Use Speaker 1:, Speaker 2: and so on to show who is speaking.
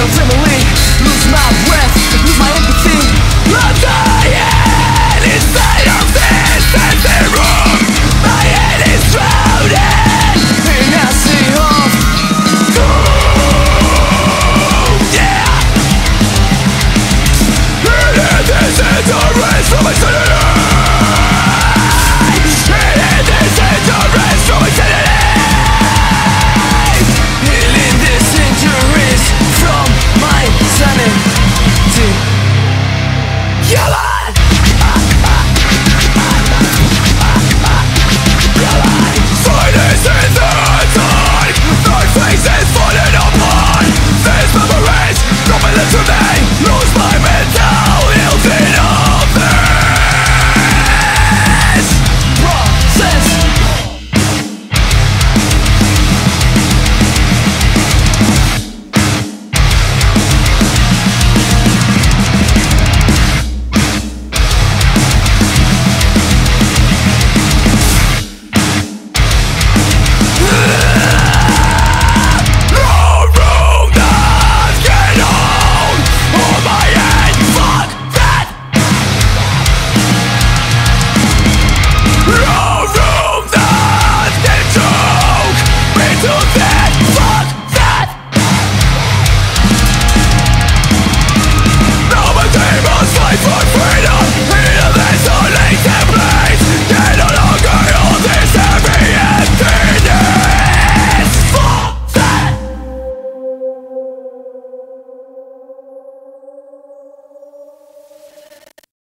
Speaker 1: no simile Lose my breath.